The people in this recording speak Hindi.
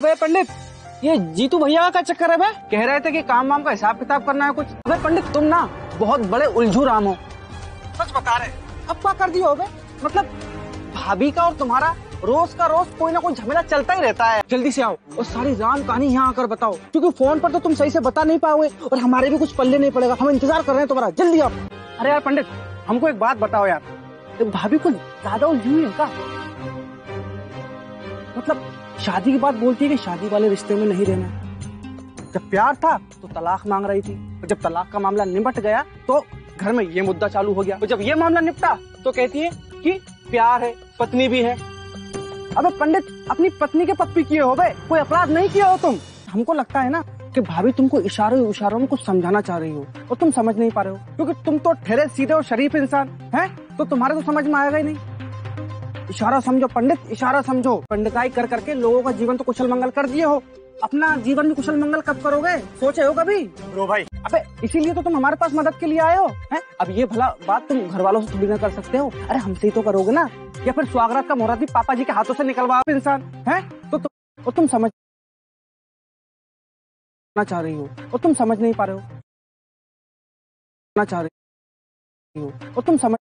अबे पंडित ये जीतू भैया का चक्कर है बे। कह रहे थे कि काम वाम का हिसाब किताब करना है कुछ। अबे पंडित तुम ना बहुत बड़े उलझू राम हो। सच बता रहे। अब क्या कर दिया बे। मतलब भाभी का और तुम्हारा रोज का रोज कोई ना कोई झमेला चलता ही रहता है। जल्दी से आओ और सारी राम कहानी यहाँ आकर बताओ। क्योंकि फ़ोन पर तो तुम सही से बता नहीं पाओगे और हमारे भी कुछ पल्ले नहीं पड़ेगा। हम इंतज़ार कर रहे हैं तुम्हारा। जल्दी आओ। अरे यार पंडित हमको एक बात बताओ यार। भाभी को ज़्यादा उलझू है का मतलब शादी की बात बोलती है कि शादी वाले रिश्ते में नहीं रहना। जब प्यार था तो तलाक मांग रही थी। और जब तलाक का मामला निपट गया तो घर में ये मुद्दा चालू हो गया। और जब ये मामला निपटा तो कहती है कि प्यार है, पत्नी भी है। अब पंडित, अपनी पत्नी के पप्पी किए हो गए कोई अपराध नहीं किया हो तुम। हमको लगता है ना कि भाभी तुमको इशारों इशारों में कुछ समझाना चाह रही हो, और तुम समझ नहीं पा रहे हो। क्योंकि तुम तो ठहरे, सीधे और शरीफ इंसान, हैं? तो तुम्हारे तो समझ में आएगा ही नहीं। इशारा समझो पंडित इशारा समझो। पंडिताई कर करके लोगों का जीवन तो कुशल मंगल कर दिए हो। अपना जीवन में कुशल मंगल कब करोगे? सोचे हो कभी? रो भाई। अबे इसीलिए तो तुम हमारे पास मदद के लिए आए हो हैं? अब ये भला बात तुम घर वालों से थोड़ी ना कर सकते हो। अरे हमसे ही तो करोगे ना। या फिर स्वागत का मोहरा भी पापा जी के हाथों से निकलवा इंसान है? तो, तो, और तुम समझ ना चाह रही हो और तुम समझ नहीं पा रहे हो। ना चाह रही हो और तुम समझ